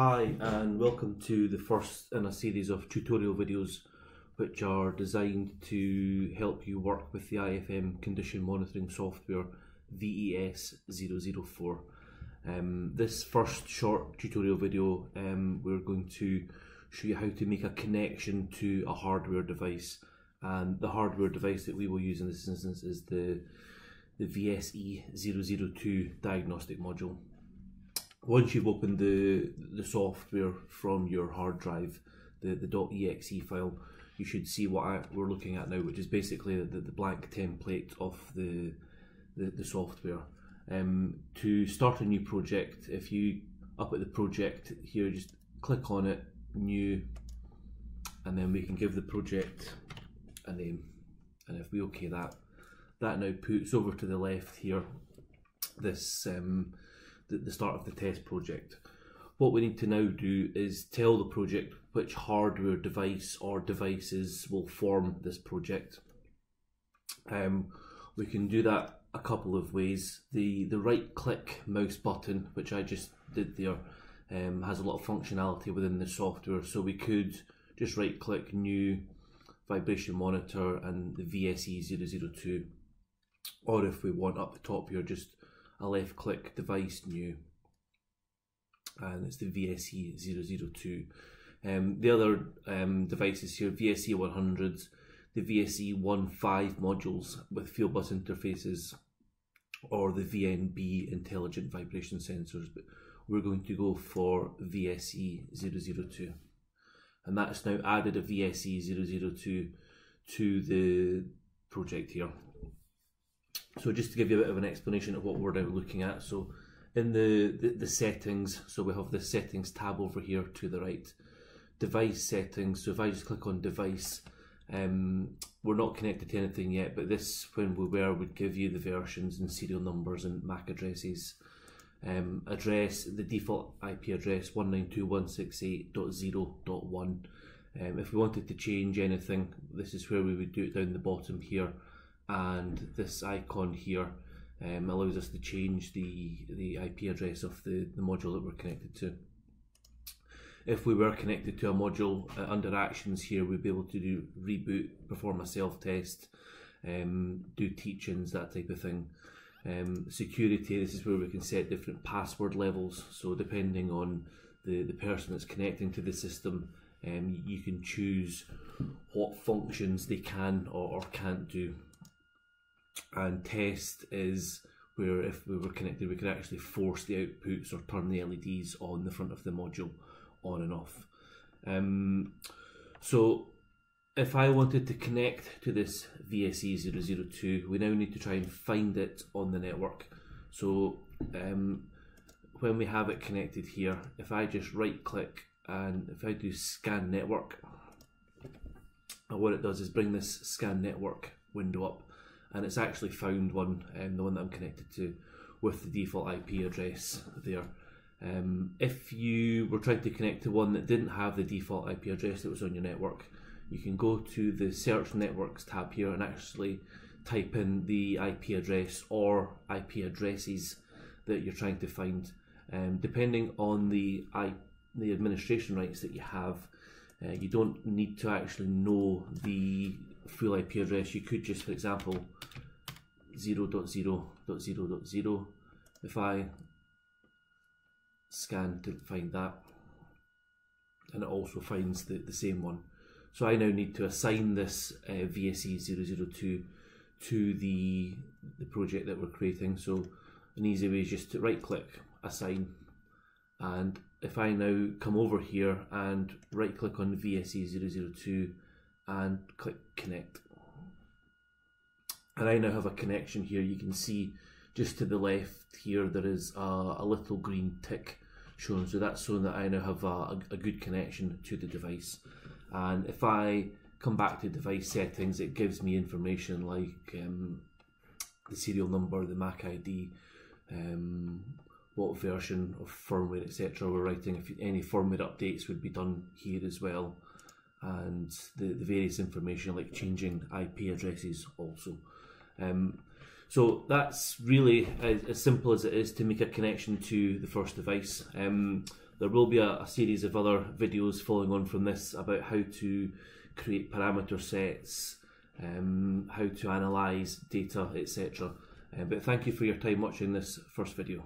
Hi and welcome to the first in a series of tutorial videos which are designed to help you work with the IFM condition monitoring software VES004. Um, this first short tutorial video um, we're going to show you how to make a connection to a hardware device and the hardware device that we will use in this instance is the, the VSE002 diagnostic module once you've opened the the software from your hard drive, the the .exe file, you should see what I, we're looking at now, which is basically the, the blank template of the the, the software. Um, to start a new project, if you up at the project here, just click on it, new, and then we can give the project a name. And if we OK that, that now puts over to the left here this um, the, the start of the test project. What we need to now do is tell the project which hardware device or devices will form this project. Um, we can do that a couple of ways. The, the right click mouse button, which I just did there, um, has a lot of functionality within the software. So we could just right click new vibration monitor and the VSE002. Or if we want up the top here, just a left click device new and it's the VSE 002. Um, the other um, devices here, VSE 100s, the VSE 15 modules with field bus interfaces, or the VNB intelligent vibration sensors, but we're going to go for VSE 002. And that's now added a VSE 002 to the project here. So just to give you a bit of an explanation of what we're now looking at. So in the, the, the, settings, so we have the settings tab over here to the right. Device settings, so if I just click on device, um, we're not connected to anything yet, but this, when we were, would give you the versions and serial numbers and MAC addresses. Um, address, the default IP address 192.168.0.1. Um, if we wanted to change anything, this is where we would do it down the bottom here and this icon here um, allows us to change the, the IP address of the, the module that we're connected to. If we were connected to a module uh, under actions here, we'd be able to do reboot, perform a self-test, um, do teachings, that type of thing. Um, security, this is where we can set different password levels. So depending on the, the person that's connecting to the system, um, you can choose what functions they can or, or can't do and test is where if we were connected we could actually force the outputs or turn the LEDs on the front of the module on and off. Um, so if I wanted to connect to this VSE002 we now need to try and find it on the network. So um, when we have it connected here if I just right click and if I do scan network what it does is bring this scan network window up and it's actually found one, um, the one that I'm connected to, with the default IP address there. Um, if you were trying to connect to one that didn't have the default IP address that was on your network, you can go to the Search Networks tab here and actually type in the IP address or IP addresses that you're trying to find. Um, depending on the I, the administration rights that you have, uh, you don't need to actually know the full IP address. You could just, for example, 0.0.0.0. If I scan to find that, and it also finds the, the same one. So I now need to assign this uh, VSE002 to the, the project that we're creating. So an easy way is just to right click, assign, and if I now come over here and right click on VSE002 and click connect. And I now have a connection here. You can see just to the left here there is a, a little green tick shown. So that's showing that I now have a, a, good connection to the device. And if I come back to device settings, it gives me information like um, the serial number, the MAC ID, um, what version of firmware, etc. we're writing. If any firmware updates would be done here as well, and the, the various information like changing IP addresses also. Um, so that's really as, as, simple as it is to make a connection to the first device. Um, There will be a, a series of other videos following on from this about how to create parameter sets, um, how to analyze data, etc. Uh, but thank you for your time watching this first video.